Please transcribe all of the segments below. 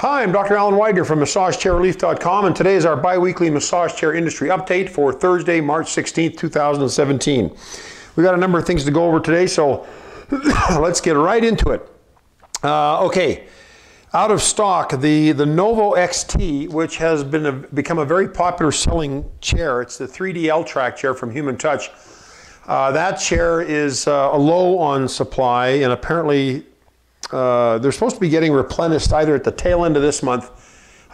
Hi, I'm Dr. Alan Weidner from MassageChairRelief.com, and today is our bi-weekly massage chair industry update for Thursday, March 16th, 2017. We've got a number of things to go over today, so let's get right into it. Uh, okay, out of stock, the, the Novo XT, which has been a, become a very popular selling chair. It's the 3D L-Track chair from Human Touch. Uh, that chair is uh, low on supply, and apparently uh, they're supposed to be getting replenished either at the tail end of this month.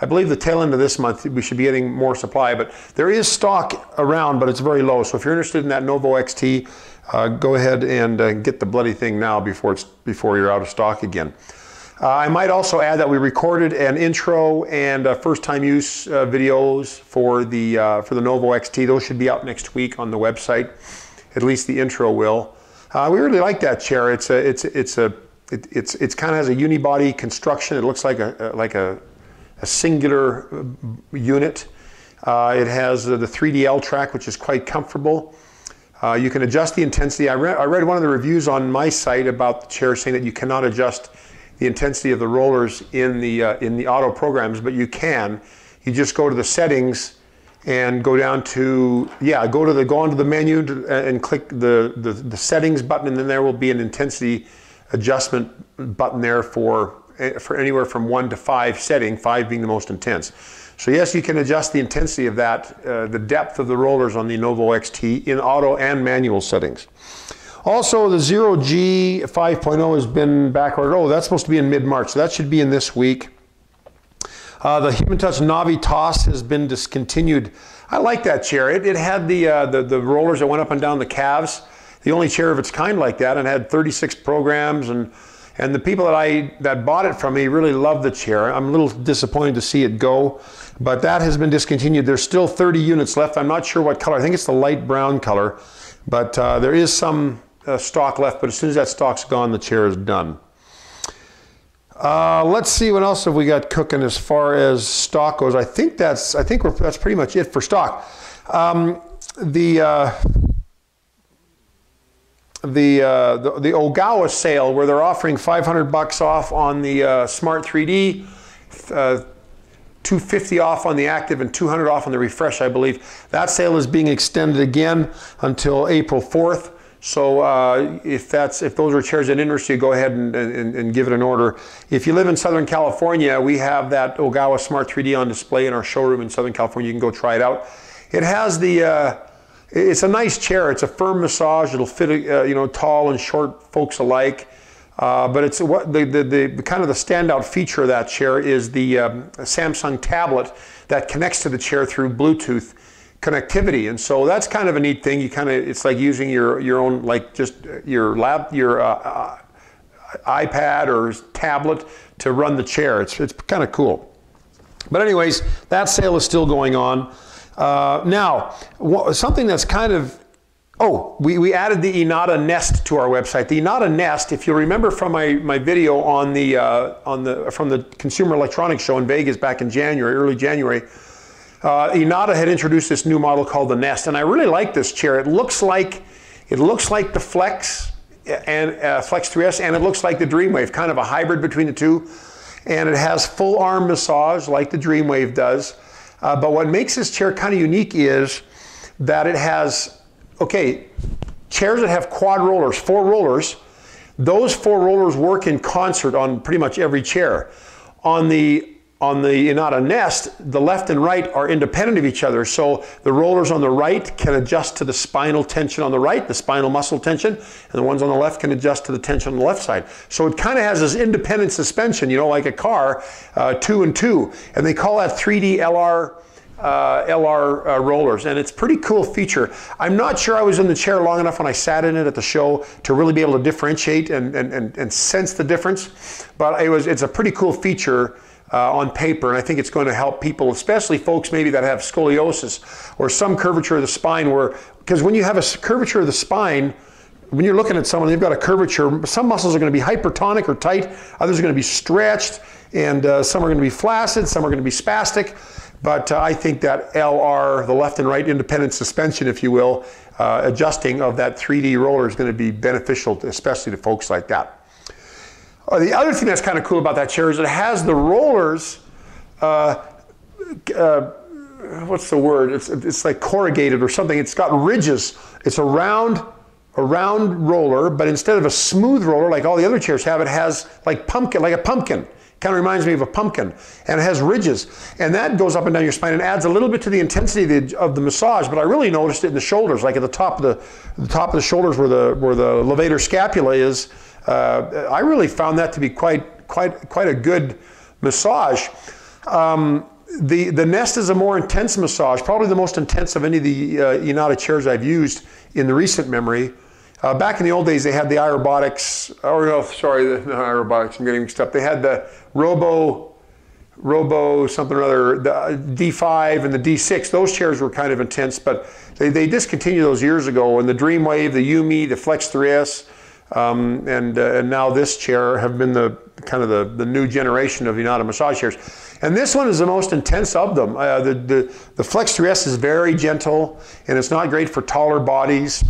I believe the tail end of this month we should be getting more supply, but there is stock around, but it's very low. So if you're interested in that Novo XT, uh, go ahead and uh, get the bloody thing now before it's before you're out of stock again. Uh, I might also add that we recorded an intro and uh, first-time use uh, videos for the for the Novo XT. Those should be out next week on the website. At least the intro will. we really like that chair. It's a it's it's a it, it's it's kind of has a unibody construction. It looks like a, like a, a singular uh, unit. Uh, it has uh, the 3D L-Track, which is quite comfortable. Uh, you can adjust the intensity. I, re I read one of the reviews on my site about the chair saying that you cannot adjust the intensity of the rollers in the uh, in the auto programs, but you can. You just go to the settings and go down to yeah, go to the go onto the menu to, and click the, the the settings button, and then there will be an intensity adjustment button there for, for anywhere from one to five setting, five being the most intense. So yes, you can adjust the intensity of that, uh, the depth of the rollers on the Novo XT in auto and manual settings. Also, the Zero G 5.0 has been backordered. Oh, that's supposed to be in mid-March. So that should be in this week. Uh, the Human Touch Navitas has been discontinued. I like that chair. It, it had the, uh, the, the rollers that went up and down the calves the only chair of its kind like that and had 36 programs and and the people that I that bought it from me really loved the chair. I'm a little disappointed to see it go, but that has been discontinued. There's still 30 units left. I'm not sure what color. I think it's the light brown color, but uh, there is some uh, stock left. But as soon as that stock's gone, the chair is done. Uh, let's see what else have we got cooking as far as stock goes. I think that's I think that's pretty much it for stock. Um, the uh, the, uh, the, the Ogawa sale where they're offering 500 bucks off on the uh, Smart 3D, uh, 250 off on the Active, and 200 off on the Refresh, I believe. That sale is being extended again until April 4th. So uh, if that's if those are chairs that interest you, go ahead and, and, and, give it an order. If you live in Southern California, we have that Ogawa Smart 3D on display in our showroom in Southern California. You can go try it out. It has the uh, it's a nice chair. It's a firm massage. It'll fit, uh, you know, tall and short folks alike. Uh, but it's what the, the, the, kind of the standout feature of that chair is the um, Samsung tablet that connects to the chair through Bluetooth connectivity. And so that's kind of a neat thing. You kind of, it's like using your, your own, like just your lab, your uh, uh iPad or tablet to run the chair. It's, it's kind of cool. But anyways, that sale is still going on. Uh, now, something that's kind of Oh, we, we added the Inada Nest to our website. The Inada Nest, if you'll remember from my, my video on the, uh, on the, from the Consumer Electronics Show in Vegas back in January, early January, uh, Inada had introduced this new model called the Nest, and I really like this chair. It looks like, it looks like the Flex and uh, Flex 3S, and it looks like the Dreamwave, kind of a hybrid between the two. And it has full arm massage like the Dreamwave does. Uh, but what makes this chair kind of unique is that it has, okay, chairs that have quad rollers, four rollers, those four rollers work in concert on pretty much every chair. On the on the Inada Nest, the left and right are independent of each other. So the rollers on the right can adjust to the spinal tension on the right, the spinal muscle tension, and the ones on the left can adjust to the tension on the left side. So it kind of has this independent suspension, you know, like a car, uh, two and two. And they call that 3D LR uh, LR uh, rollers, and it's pretty cool feature. I'm not sure I was in the chair long enough when I sat in it at the show to really be able to differentiate and, and, and, and sense the difference, but it was, it's a pretty cool feature uh, on paper, and I think it's going to help people, especially folks maybe that have scoliosis or some curvature of the spine, where because when you have a curvature of the spine, when you're looking at someone, they've got a curvature. Some muscles are going to be hypertonic or tight, others are going to be stretched, and uh, some are going to be flaccid, some are going to be spastic. But uh, I think that LR, the left and right independent suspension, if you will, uh, adjusting of that 3D roller is going to be beneficial, to, especially to folks like that. Uh, the other thing that's kind of cool about that chair is it has the rollers. Uh, uh, what's the word? It's, it's like corrugated or something. It's got ridges. It's a round, a round roller, but instead of a smooth roller like all the other chairs have, it has like pumpkin, like a pumpkin. Kind of reminds me of a pumpkin, and it has ridges, and that goes up and down your spine and adds a little bit to the intensity of the, of the massage. But I really noticed it in the shoulders, like at the top of the, the top of the shoulders where the where the levator scapula is. Uh, I really found that to be quite quite quite a good massage. Um, the, the Nest is a more intense massage, probably the most intense of any of the uh, chairs I've used in the recent memory. Uh, back in the old days, they had the iRobotics, or no, sorry, the, the iRobotics, I'm getting mixed up. They had the Robo, Robo something or other, the D5 and the D6. Those chairs were kind of intense, but they, they discontinued those years ago. And the Dreamwave, the Yumi, the Flex 3S, um, and, uh, and now this chair have been the kind of the, the new generation of Inada massage chairs. And this one is the most intense of them. Uh, the, the, the Flex 3S is very gentle, and it's not great for taller bodies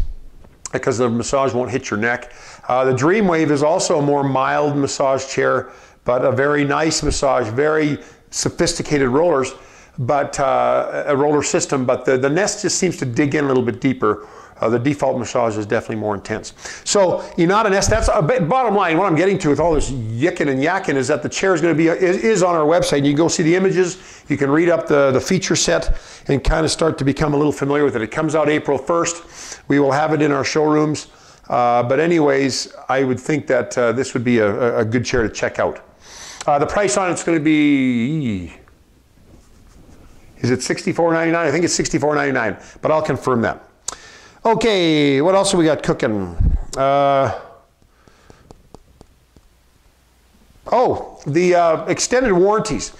because the massage won't hit your neck. Uh, the Dreamwave is also a more mild massage chair, but a very nice massage, very sophisticated rollers, but uh, a roller system. But the, the Nest just seems to dig in a little bit deeper. Uh, the default massage is definitely more intense. So Inada Nest, that's a bit, bottom line. What I'm getting to with all this yicking and yakking is that the chair is going to be is, is on our website. You can go see the images. You can read up the, the feature set and kind of start to become a little familiar with it. It comes out April 1st. We will have it in our showrooms. Uh, but anyways, I would think that uh, this would be a, a, good chair to check out. Uh, the price on it's going to be is it $64.99? I think it's $64.99, but I'll confirm that. Okay, what else have we got cooking? Uh, oh, the uh, extended warranties.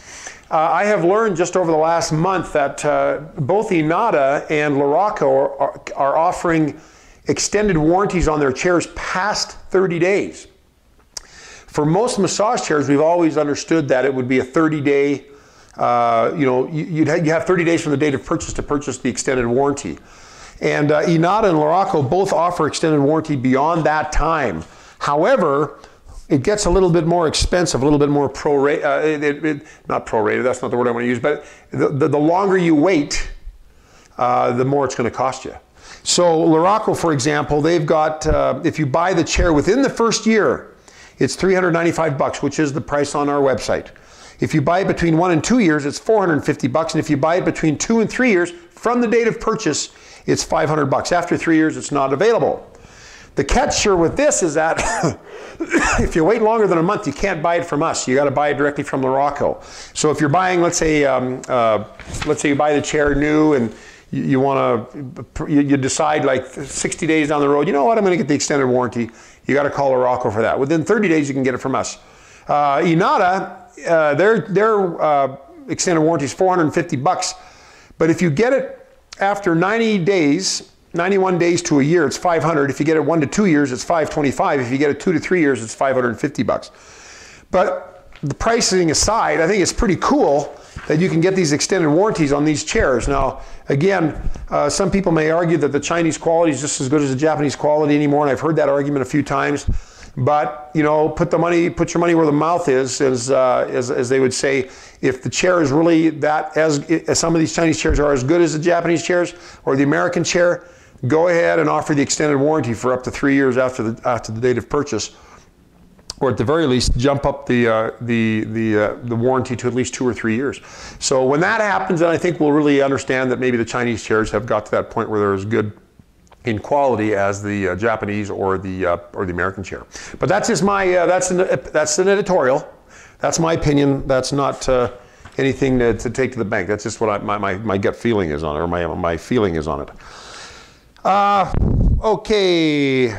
Uh, I have learned just over the last month that uh, both Inada and Luraco are, are, are, offering extended warranties on their chairs past 30 days. For most massage chairs, we've always understood that it would be a 30 day, uh, you know, you'd you have 30 days from the date of purchase to purchase the extended warranty. And uh, Inada and Luraco both offer extended warranty beyond that time. However, it gets a little bit more expensive, a little bit more prorated, uh, it, it, it, not prorated, that's not the word I want to use, but the, the, the longer you wait, uh, the more it's going to cost you. So Luraco, for example, they've got, uh, if you buy the chair within the first year, it's 395 bucks, which is the price on our website. If you buy it between one and two years, it's 450 bucks. And if you buy it between two and three years, from the date of purchase, it's 500 bucks. After three years, it's not available. The catch here with this is that if you wait longer than a month, you can't buy it from us. You got to buy it directly from Luraco. So if you're buying, let's say, um, uh, let's say you buy the chair new and you, you want to, you, you, decide like 60 days down the road, you know what, I'm going to get the extended warranty. You got to call Luraco for that. Within 30 days, you can get it from us. Uh, Inada, uh, their their uh, extended warranty is 450 bucks, but if you get it after 90 days 91 days to a year, it's 500. If you get it one to two years, it's 525. If you get it two to three years, it's 550 bucks. But the pricing aside, I think it's pretty cool that you can get these extended warranties on these chairs. Now, again, uh, some people may argue that the Chinese quality is just as good as the Japanese quality anymore, and I've heard that argument a few times. But you know, put the money, put your money where the mouth is, as uh, as, as they would say. If the chair is really that, as, as some of these Chinese chairs are as good as the Japanese chairs or the American chair, go ahead and offer the extended warranty for up to three years after the, after the date of purchase. Or at the very least, jump up the, uh, the, the, uh, the warranty to at least two or three years. So when that happens, then I think we'll really understand that maybe the Chinese chairs have got to that point where they're as good in quality as the uh, Japanese or the, uh, or the American chair. But that's just my, uh, that's, an, that's an editorial. That's my opinion. That's not uh, anything to, to, take to the bank. That's just what I, my, my, my gut feeling is on it, or my, my feeling is on it. Uh, okay,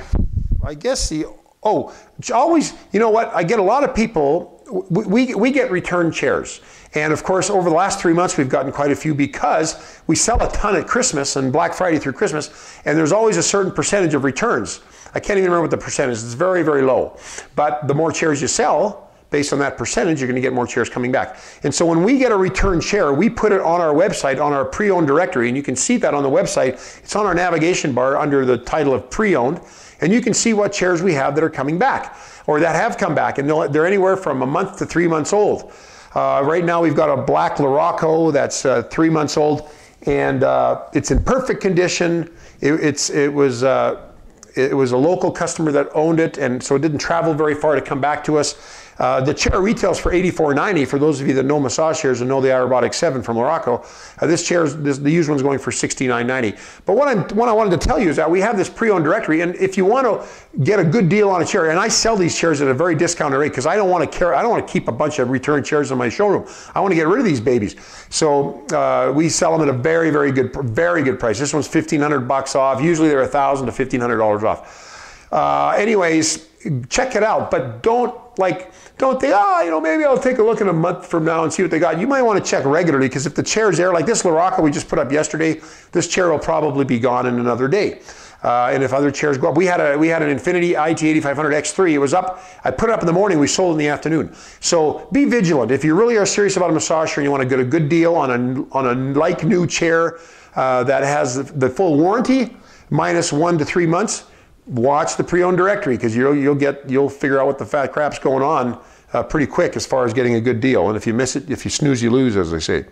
I guess the, oh, always, you know what, I get a lot of people, we, we, get return chairs. And of course, over the last three months, we've gotten quite a few because we sell a ton at Christmas and Black Friday through Christmas, and there's always a certain percentage of returns. I can't even remember what the percentage is. It's very, very low. But the more chairs you sell, based on that percentage, you're going to get more chairs coming back. And so when we get a return chair, we put it on our website, on our pre-owned directory, and you can see that on the website. It's on our navigation bar under the title of pre-owned. and you can see what chairs we have that are coming back or that have come back, and they're anywhere from a month to three months old. Uh, right now, we've got a black Luraco that's uh, three months old, and uh, it's in perfect condition. It, it's it was uh, it was a local customer that owned it, and so it didn't travel very far to come back to us. Uh, the chair retails for $84.90 for those of you that know massage chairs and know the iRobotic 7 from Luraco, Uh, this chair, this, the used one's going for $69.90. But what, I'm, what I wanted to tell you is that we have this pre-owned directory, and if you want to get a good deal on a chair, and I sell these chairs at a very discounted rate because I don't want to carry, I don't want to keep a bunch of return chairs in my showroom. I want to get rid of these babies. So uh, we sell them at a very, very good, very good price. This one's 1,500 bucks off. Usually they're 1,000 to 1,500 dollars off. Uh, anyways, check it out, but don't like don't think, oh, you know, maybe I'll take a look in a month from now and see what they got. You might want to check regularly because if the chair's there, like this Luraco we just put up yesterday, this chair will probably be gone in another day. Uh, and if other chairs go up, we had a we had an Infinity IT8500X3. It was up. I put it up in the morning. We sold in the afternoon. So be vigilant. If you really are serious about a massage chair and you want to get a good deal on a on a like new chair uh, that has the full warranty, minus one to three months watch the pre-owned directory because you'll you'll get you'll figure out what the fat crap's going on uh, pretty quick as far as getting a good deal. And if you miss it, if you snooze, you lose, as they say.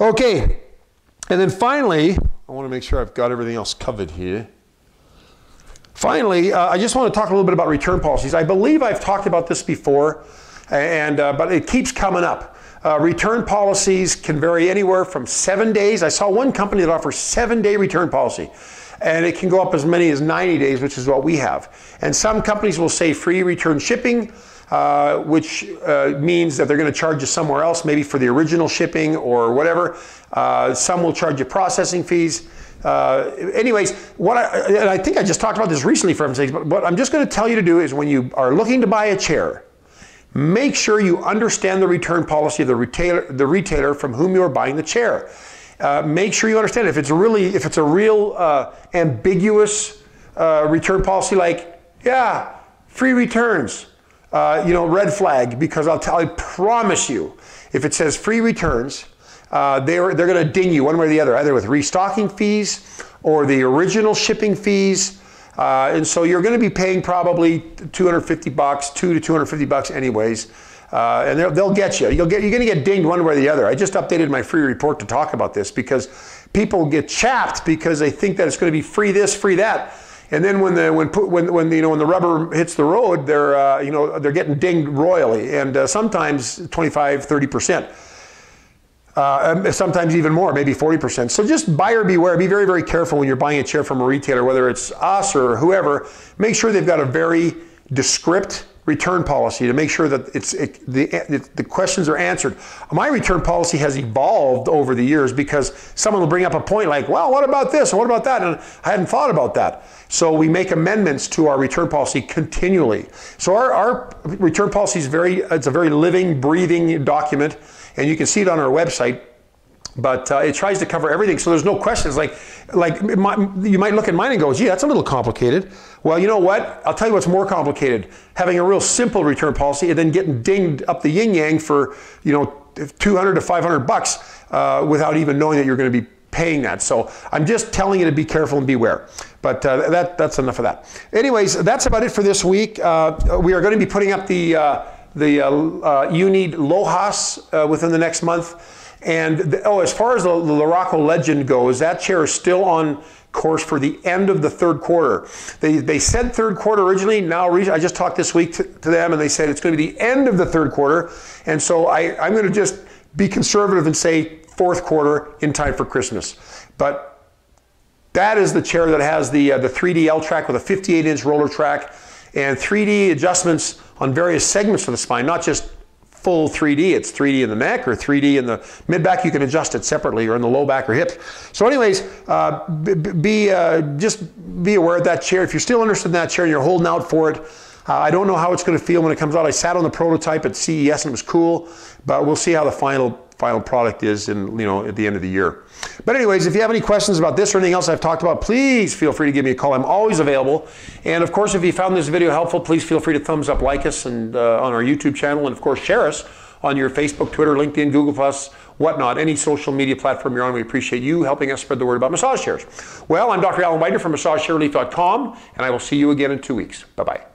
Okay, and then finally, I want to make sure I've got everything else covered here. Finally, uh, I just want to talk a little bit about return policies. I believe I've talked about this before, and uh, but it keeps coming up. Uh, return policies can vary anywhere from seven days. I saw one company that offers seven day return policy and it can go up as many as 90 days, which is what we have. And some companies will say free return shipping, uh, which uh, means that they're going to charge you somewhere else, maybe for the original shipping or whatever. Uh, some will charge you processing fees. Uh, anyways, what I, and I think I just talked about this recently for sake, but what I'm just going to tell you to do is when you are looking to buy a chair, make sure you understand the return policy of the retailer, the retailer from whom you are buying the chair. Uh, make sure you understand if it's really if it's a real uh, ambiguous uh, return policy like yeah free returns uh, you know red flag because I'll tell I promise you if it says free returns uh, they're they're going to ding you one way or the other either with restocking fees or the original shipping fees. And so you're going to be paying probably 250 bucks two to 250 bucks anyways uh, and they'll get you. You'll get, you're going to get dinged one way or the other. I just updated my free report to talk about this because people get chapped because they think that it's going to be free this, free that. And then when the when when when you know when the rubber hits the road, they're uh, you know they're getting dinged royally, and uh, sometimes 25, 30 percent. Uh, sometimes even more, maybe 40%. So just buyer beware. Be very, very careful when you're buying a chair from a retailer, whether it's us or whoever. Make sure they've got a very descript return policy to make sure that it's it, the, it, the questions are answered. My return policy has evolved over the years because someone will bring up a point like, well, what about this what about that? And I hadn't thought about that. So we make amendments to our return policy continually. So our, our return policy is very, it's a very living, breathing document and you can see it on our website but uh, it tries to cover everything so there's no questions. Like like my, you might look at mine and go gee that's a little complicated. Well you know what? I'll tell you what's more complicated having a real simple return policy and then getting dinged up the yin yang for you know 200 to 500 bucks uh, without even knowing that you're going to be paying that. So i'm just telling you to be careful and beware. But uh, that, that's enough of that. Anyways that's about it for this week. Uh, we are going to be putting up the uh, the uh, UNID LOHAS within the next month and the, oh, as far as the, the Luraco Legend goes, that chair is still on course for the end of the third quarter. They, they said third quarter originally. Now I just talked this week to, to them, and they said it's going to be the end of the third quarter. And so I, I'm going to just be conservative and say fourth quarter in time for Christmas. But that is the chair that has the uh, the 3D L track with a 58 inch roller track and 3D adjustments on various segments of the spine, not just full 3D. It's 3D in the neck or 3D in the mid back. You can adjust it separately or in the low back or hips. So anyways, uh, be uh, just be aware of that chair. If you're still interested in that chair and you're holding out for it, uh, I don't know how it's going to feel when it comes out. I sat on the prototype at CES and it was cool, but we'll see how the final final product is in you know at the end of the year. But anyways, if you have any questions about this or anything else I've talked about, please feel free to give me a call. I'm always available. And of course, if you found this video helpful, please feel free to thumbs up, like us, and uh, on our YouTube channel, and of course, share us on your Facebook, Twitter, LinkedIn, Google Plus, whatnot, any social media platform you're on. We appreciate you helping us spread the word about massage chairs. Well, I'm Dr. Alan Weidner from MassageChairRelief.com, and I will see you again in two weeks. Bye bye.